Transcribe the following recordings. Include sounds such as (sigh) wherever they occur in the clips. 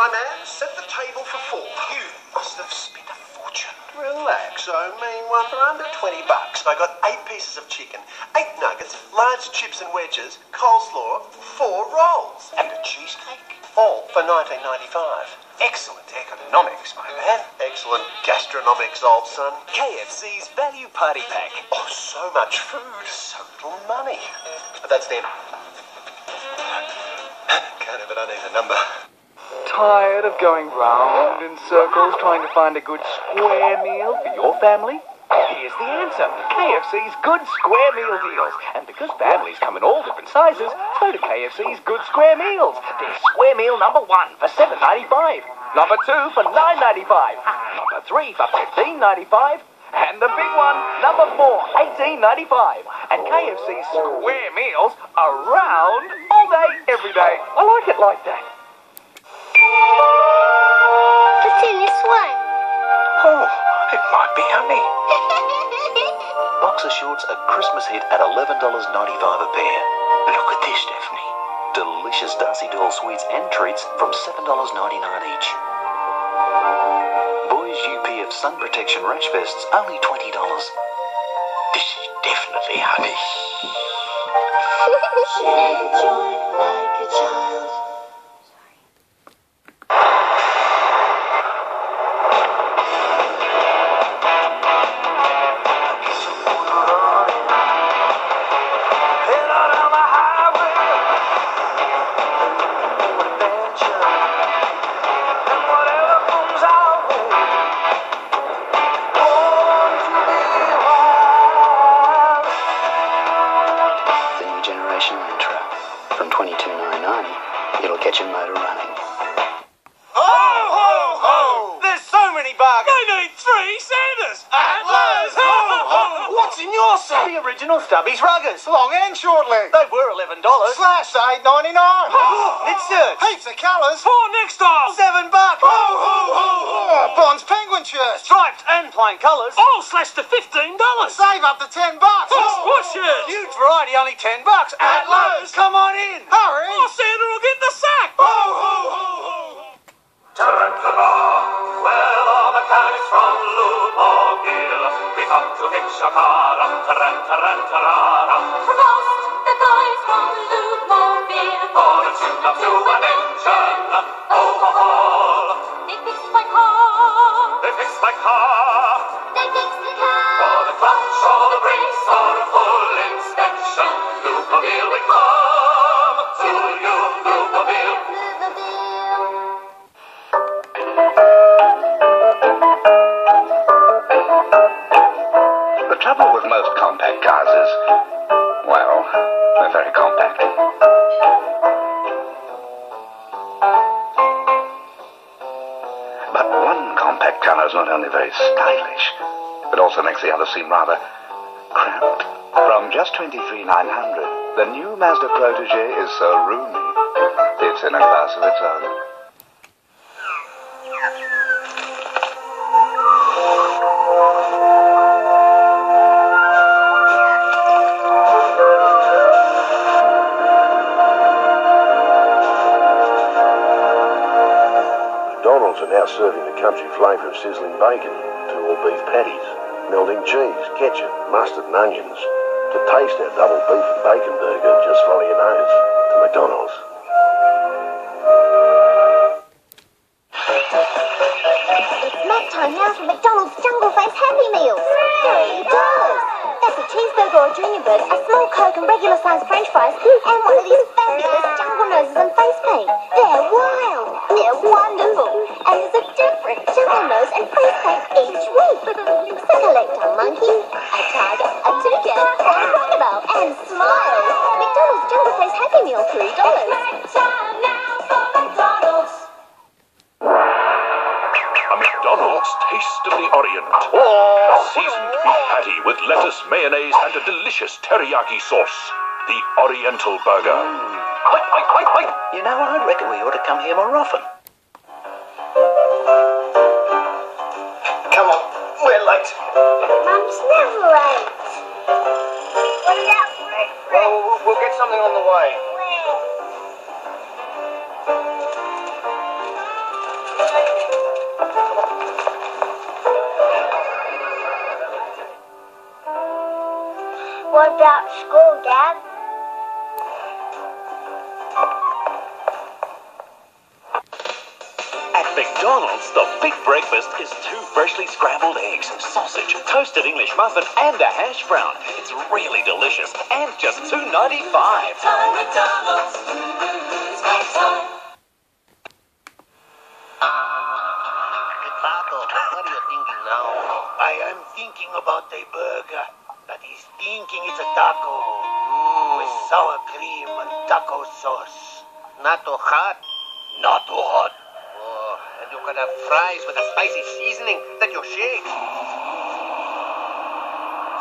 my man. Set the table for four. You must have spent a fortune. Relax, I mean one for under 20 bucks. I got eight pieces of chicken, eight nuggets, large chips and wedges, coleslaw, four rolls. And a cheesecake? All for 1995. Excellent economics, my man. Excellent gastronomics, old son. KFC's Value Party Pack. Oh, so much food. So little money. But that's them. Can't have it, I need a number. Tired of going round in circles trying to find a good square meal for your family? Here's the answer. KFC's Good Square Meal Deals. And because families come in all different sizes, so do KFC's Good Square Meals. There's square meal number one for seven ninety five, number two for nine ninety five, number three for fifteen ninety five, and the big one, number four, eighteen ninety five. And KFC's square meals are round all day, every day. I like it like that. What's in this one? Oh, it might be honey. (laughs) Boxer shorts a Christmas hit at $11.95 a pair. Look at this, Daphne. Delicious Darcy Doll sweets and treats from $7.99 each. Boys UPF sun protection rash vests only $20. This is definitely honey. Share joy like a child. In your set? The original Stubbies ruggers. Long and short leg. They were $11. Slash eight ninety nine. Knit (gasps) shirts. Heaps of colours. Four next style. Seven bucks. Ho, ho, ho, ho! Oh, Bond's penguin shirts. Striped and plain colours. Oh. All slashed to fifteen dollars. Save up to ten bucks. Squash shirts. Huge variety, only ten bucks. At Lowe's. Come on in. Hurry. Or Santa will get the sack. Ho, ho, ho, ho! Well, fix your car, um, the guys from Lubemobile. for a tune-up to an engine, overhaul. They fixed my car. They fix my car, They fixed the for the clutch or the brakes for a full inspection. Lubemobile, we come not only very stylish, but also makes the other seem rather cramped. From just twenty-three nine hundred, the new Mazda Protege is so roomy. It's in a class of its own. Country flavour of sizzling bacon to all beef patties, melting cheese, ketchup, mustard and onions. To taste our double beef and bacon burger, just follow your nose to McDonald's. Time now for McDonald's Jungle Face Happy Meals. Three dollars. That's a cheeseburger or a junior burger, a small Coke and regular sized french fries, and one of these fabulous jungle noses and face paint. And a delicious teriyaki sauce. The Oriental Burger. Quick, quick, quick, quick! You know, I reckon we ought to come here more often. Come on, we're late. Mum's never late. What about Fred? Well, we'll- we'll get something on the way. About school, Dad? At McDonald's, the big breakfast is two freshly scrambled eggs, sausage, toasted English muffin, and a hash brown. It's really delicious and just two ninety five. McDonald's. Tato, what are you thinking now? I am thinking about a burger that is thinking it's a taco with sour cream and taco sauce. Not too hot? Not too hot. Oh, and you can have fries with a spicy seasoning that you shake.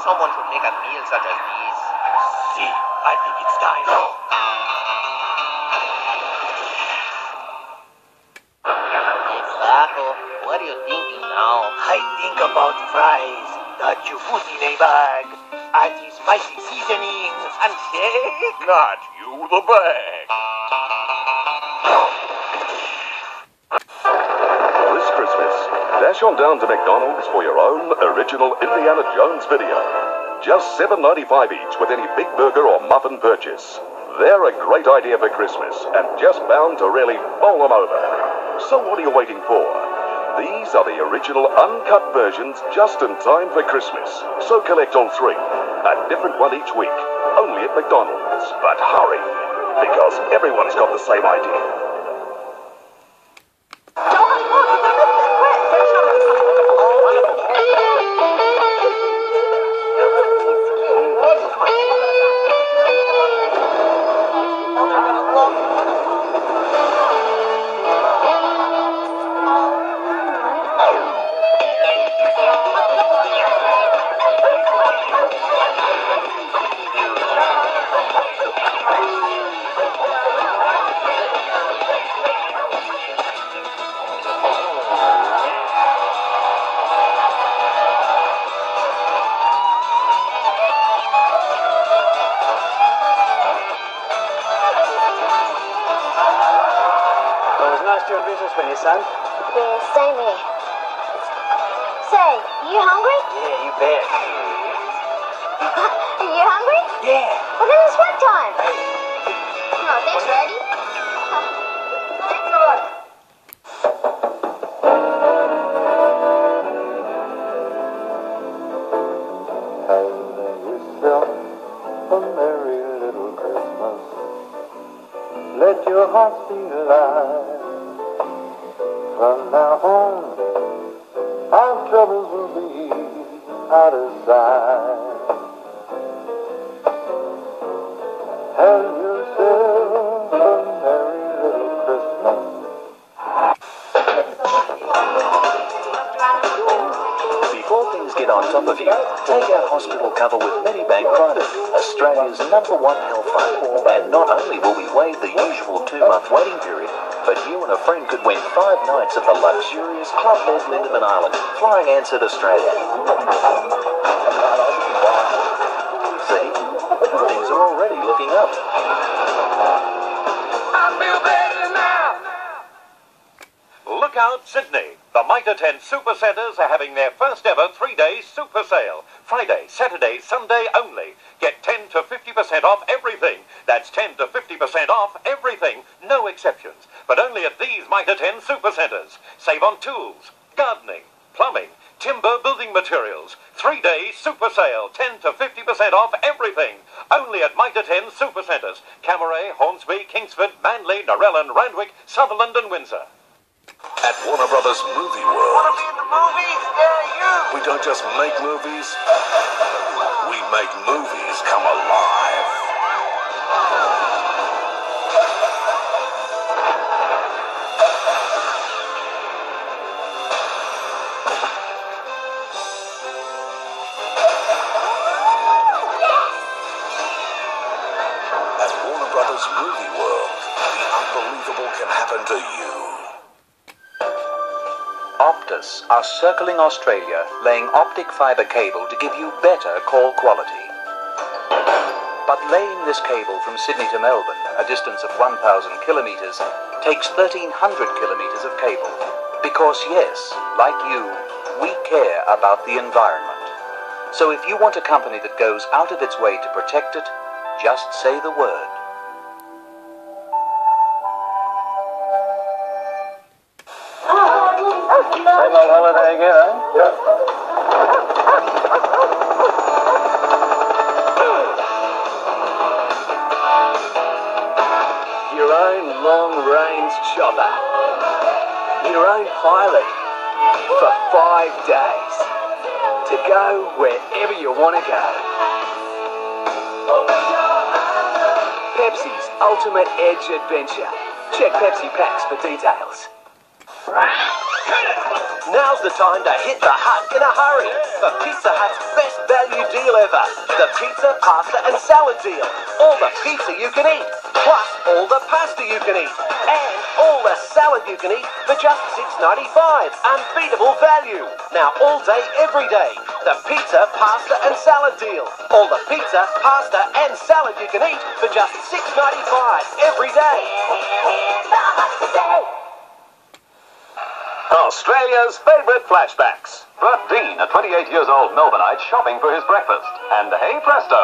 Someone should make a meal such as these. See, I think it's time. Taco, what are you thinking now? I think about fries that you put in a bag, and the spicy seasoning, and shake. Not you, the bag. This Christmas, dash on down to McDonald's for your own original Indiana Jones video. Just $7.95 each with any big burger or muffin purchase. They're a great idea for Christmas and just bound to really bowl them over. So what are you waiting for? These are the original uncut versions just in time for Christmas. So collect all three, a different one each week, only at McDonald's. But hurry, because everyone's got the same idea. Son. Yeah, same here. Say, you hungry? Yeah, you bet. Are (laughs) you hungry? Yeah. Well, then it's work time. Oh, thanks, Reddy. Now our troubles will be out of sight. Have yourself a merry little Christmas. Before things get on top of you, take out hospital cover with Medibank Private, Australia's number one health fund. And not only will we waive the usual two-month waiting period, but you and a friend could win five nights at the luxurious Club Med Lindeman Island, flying Ansett Australia. See? Things are already looking up. I feel better now! Look out, Sydney! The Mitre 10 Super Centres are having their first ever three-day super sale. Friday, Saturday, Sunday only. Get 10 to 50% off everything. That's 10 to 50% off everything. No exceptions. But only at these Mitre 10 Super Centres. Save on tools, gardening, plumbing, timber building materials. Three-day super sale. 10 to 50% off everything. Only at Mitre 10 Super Centres. Cammeray, Hornsby, Kingsford, Manly, Narellan, Randwick, Sutherland and Windsor. At Warner Brothers Movie World, Wanna be in the movies? Yeah, you. we don't just make movies, we make movies come alive. At Warner Brothers Movie World, the unbelievable can happen to you. Are circling Australia, laying optic fibre cable to give you better call quality. But laying this cable from Sydney to Melbourne, a distance of 1,000 kilometres, takes 1,300 kilometres of cable. Because, yes, like you, we care about the environment. So if you want a company that goes out of its way to protect it, just say the word. Your own long-range chopper. Your own pilot. For five days. To go wherever you want to go. Pepsi's Ultimate Edge Adventure. Check Pepsi Packs for details. Now's the time to hit the hut in a hurry. The Pizza Hut's best value deal ever. The pizza, pasta and salad deal. All the pizza you can eat. Plus all the pasta you can eat. And all the salad you can eat for just $6.95. Unbeatable value. Now all day, every day. The pizza, pasta and salad deal. All the pizza, pasta and salad you can eat for just $6.95 every day. Australia's favourite flashbacks. Bert Dean, a 28 years old Melbourneite, shopping for his breakfast. And hey presto,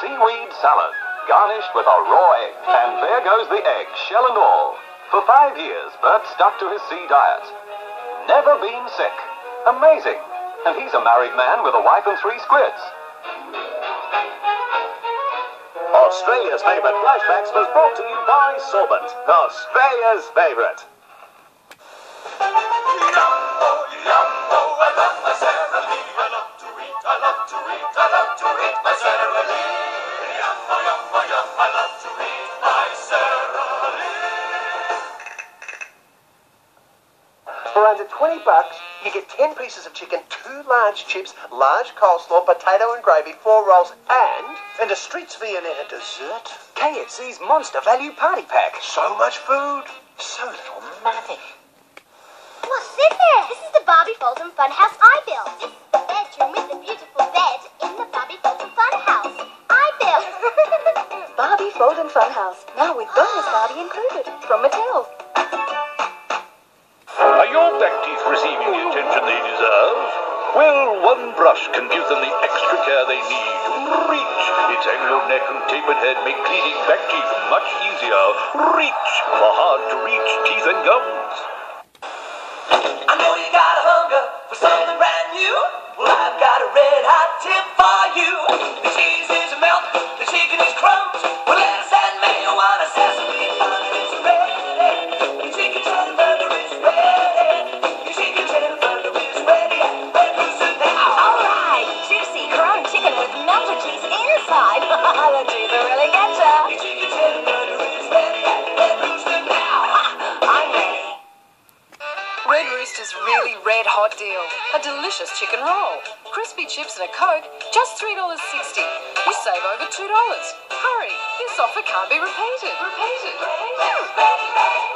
seaweed salad, garnished with a raw egg. And there goes the egg, shell and all. For five years, Bert stuck to his sea diet. Never been sick. Amazing. And he's a married man with a wife and three squids. Australia's favourite flashbacks was brought to you by Sorbent, Australia's favourite. Bucks, you get 10 pieces of chicken, two large chips, large coleslaw, potato and gravy, four rolls, and... And a Streets Viennetta dessert. KFC's Monster Value Party Pack. So much food, so little money. What's in there? This is the Barbie Fulton Funhouse I built. This is the bedroom with the beautiful bed in the Barbie Fulton Funhouse. I built. (laughs) Barbie and Funhouse. Now with bonus ah. Barbie included. From Mattel. Your back teeth receiving the attention they deserve? Well, one brush can give them the extra care they need. Reach! Its angled neck and tapered head make cleaning back teeth much easier. Reach for hard to reach teeth and gums. I know you got a hunger for something brand new. Well, I've got a red hot tip for you. The cheese is melt, the chicken is crumbs. Delicious chicken roll. Crispy chips and a Coke, just $3.60. You save over $2. Hurry, this offer can't be repeated. Repeated. Repeated.